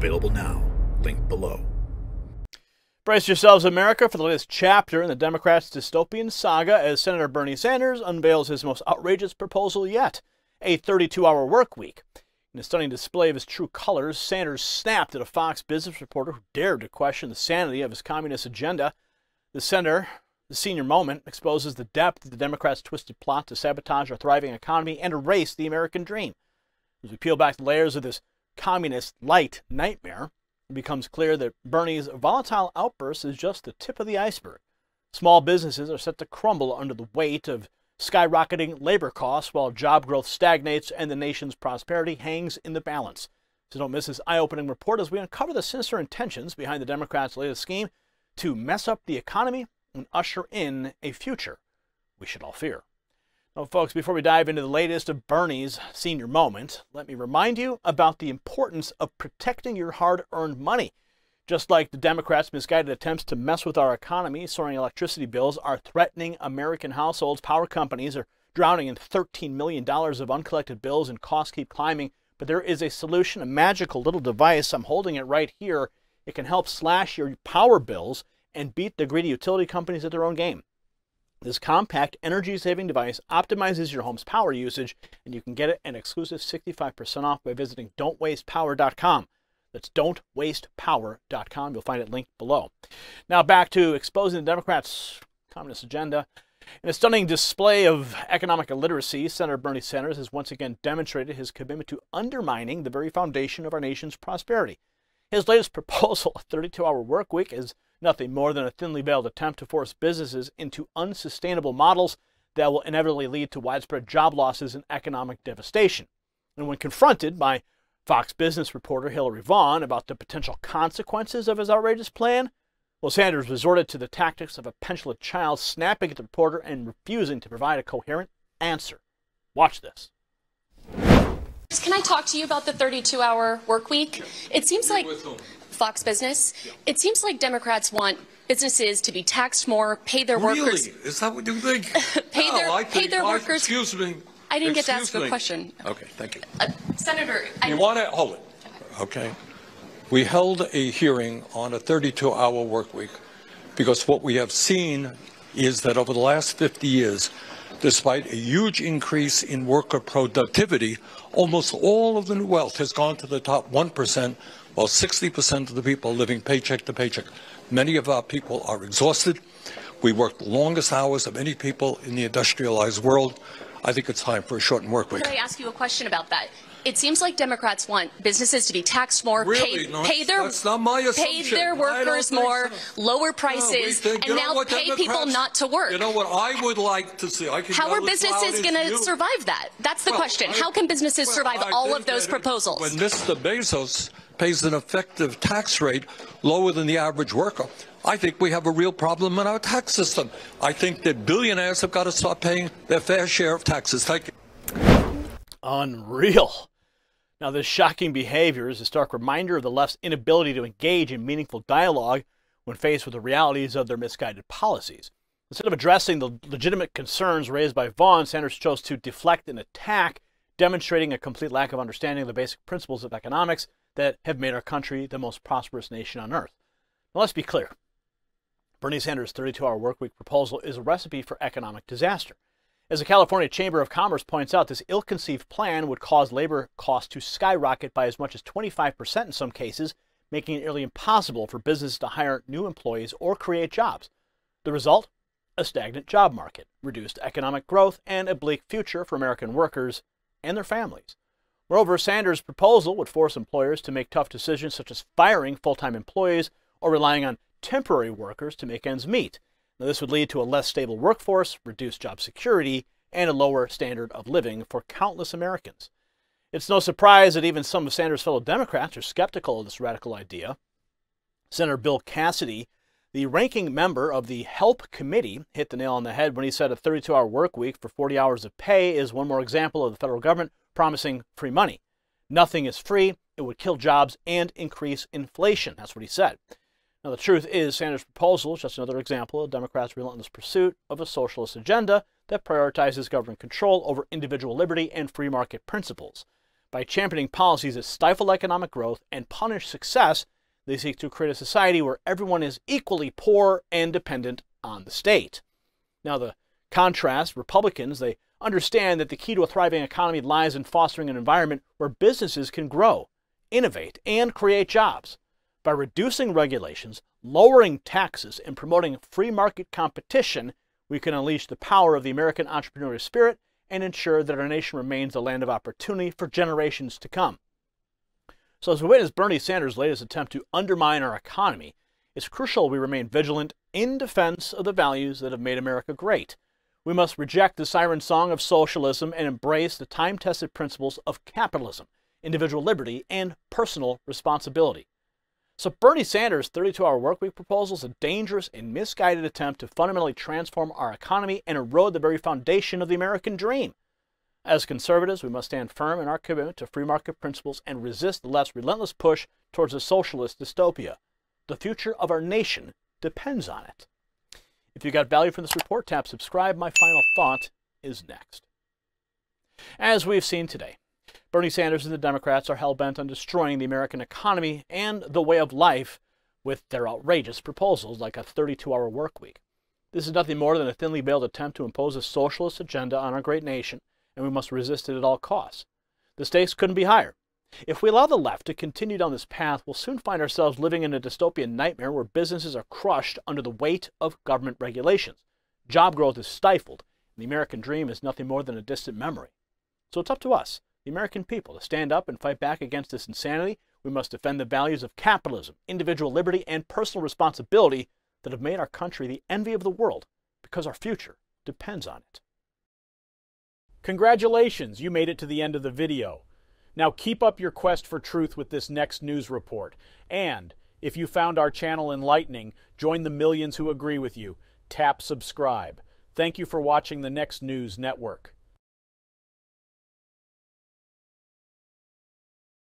Available now. Link below. Brace yourselves, America, for the latest chapter in the Democrats' dystopian saga as Senator Bernie Sanders unveils his most outrageous proposal yet a 32 hour work week. In a stunning display of his true colors, Sanders snapped at a Fox Business reporter who dared to question the sanity of his communist agenda. The senator, the senior moment, exposes the depth of the Democrats' twisted plot to sabotage our thriving economy and erase the American dream. As we peel back the layers of this communist light nightmare, it becomes clear that Bernie's volatile outburst is just the tip of the iceberg. Small businesses are set to crumble under the weight of skyrocketing labor costs while job growth stagnates and the nation's prosperity hangs in the balance. So don't miss this eye opening report as we uncover the sinister intentions behind the Democrats' latest scheme to mess up the economy and usher in a future we should all fear. Now, folks, before we dive into the latest of Bernie's senior moment, let me remind you about the importance of protecting your hard earned money. Just like the Democrats' misguided attempts to mess with our economy, soaring electricity bills are threatening American households. Power companies are drowning in $13 million of uncollected bills and costs keep climbing. But there is a solution, a magical little device. I'm holding it right here. It can help slash your power bills and beat the greedy utility companies at their own game. This compact energy saving device optimizes your home's power usage, and you can get it an exclusive 65% off by visiting dontwastepower.com. That's dontwastepower.com. You'll find it linked below. Now back to exposing the Democrats' communist agenda. In a stunning display of economic illiteracy, Senator Bernie Sanders has once again demonstrated his commitment to undermining the very foundation of our nation's prosperity. His latest proposal, a 32 hour work week, is nothing more than a thinly veiled attempt to force businesses into unsustainable models that will inevitably lead to widespread job losses and economic devastation. And when confronted by Fox Business reporter Hillary Vaughn about the potential consequences of his outrageous plan, well, Sanders resorted to the tactics of a petulant child, snapping at the reporter and refusing to provide a coherent answer. Watch this. Can I talk to you about the 32 hour work week? It seems like Fox Business. It seems like Democrats want businesses to be taxed more, pay their really? workers. Is that what you think? pay no, their I pay think, their I, workers. Excuse me. I didn't get to Excuse ask a question. Okay, thank you. Uh, Senator, You I, want to hold it? Okay. We held a hearing on a 32-hour work week because what we have seen is that over the last 50 years, despite a huge increase in worker productivity, almost all of the new wealth has gone to the top 1%, while 60% of the people are living paycheck to paycheck. Many of our people are exhausted. We work the longest hours of any people in the industrialized world. I think it's time for a shortened work week. could I ask you a question about that? It seems like Democrats want businesses to be taxed more, Really? pay, No, pay their that's not my pay their workers more, so. lower No, prices, think- and now what pay people not to work. You know what I would like to see? I can How are businesses going to survive that? That's the Well, question. I- How can businesses well, survive I all of those proposals? When Mr. Bezos pays an effective tax rate lower than the average worker, I think we have a real problem in our tax system. I think that billionaires have got to start paying their fair share of taxes. Thank you. Unreal. Now, this shocking behavior is a stark reminder of the left's inability to engage in meaningful dialogue when faced with the realities of their misguided policies. Instead of addressing the legitimate concerns raised by Vaughn, Sanders chose to deflect an attack, demonstrating a complete lack of understanding of the basic principles of economics that have made our country the most prosperous nation on earth. Now, let's be clear. Bernie Sanders' 32 hour workweek proposal is a recipe for economic disaster. As the California Chamber of Commerce points out, this ill conceived plan would cause labor costs to skyrocket by as much as 25% in some cases, making it nearly impossible for businesses to hire new employees or create jobs. The result? A stagnant job market, reduced economic growth, and a bleak future for American workers and their families. Moreover, Sanders' proposal would force employers to make tough decisions such as firing full time employees or relying on temporary workers to make ends meet. Now, this would lead to a less stable workforce, reduced job security, and a lower standard of living for countless Americans. It's no surprise that even some of Sanders' fellow Democrats are skeptical of this radical idea. Senator Bill Cassidy, the ranking member of the HELP committee, hit the nail on the head when he said a 32 hour work week for 40 hours of pay is one more example of the federal government promising free money. Nothing is free, it would kill jobs and increase inflation. That's what he said. Now, the truth is, Sanders' proposal is just another example of Democrats' relentless pursuit of a socialist agenda that prioritizes government control over individual liberty and free market principles. By championing policies that stifle economic growth and punish success, they seek to create a society where everyone is equally poor and dependent on the state. Now, the contrast, Republicans, they understand that the key to a thriving economy lies in fostering an environment where businesses can grow, innovate, and create jobs. By reducing regulations, lowering taxes, and promoting free market competition, we can unleash the power of the American entrepreneurial spirit and ensure that our nation remains a land of opportunity for generations to come. So, as we witness Bernie Sanders' latest attempt to undermine our economy, it's crucial we remain vigilant in defense of the values that have made America great. We must reject the siren song of socialism and embrace the time tested principles of capitalism, individual liberty, and personal responsibility. So, Bernie Sanders' 32 hour workweek proposal is a dangerous and misguided attempt to fundamentally transform our economy and erode the very foundation of the American dream. As conservatives, we must stand firm in our commitment to free market principles and resist the left's relentless push towards a socialist dystopia. The future of our nation depends on it. If you got value from this report, tap subscribe. My final thought is next. As we've seen today, Bernie Sanders and the Democrats are hell bent on destroying the American economy and the way of life with their outrageous proposals like a 32 hour work week. This is nothing more than a thinly veiled attempt to impose a socialist agenda on our great nation, and we must resist it at all costs. The stakes couldn't be higher. If we allow the left to continue down this path, we'll soon find ourselves living in a dystopian nightmare where businesses are crushed under the weight of government regulations. Job growth is stifled, and the American dream is nothing more than a distant memory. So it's up to us the American people, to stand up and fight back against this insanity. We must defend the values of capitalism, individual liberty, and personal responsibility that have made our country the envy of the world because our future depends on it. Congratulations, you made it to the end of the video. Now keep up your quest for truth with this next news report. And if you found our channel enlightening, join the millions who agree with you. Tap subscribe. Thank you for watching the Next News Network.